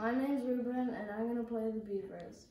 My name's Ruben, and I'm gonna play the Beavers.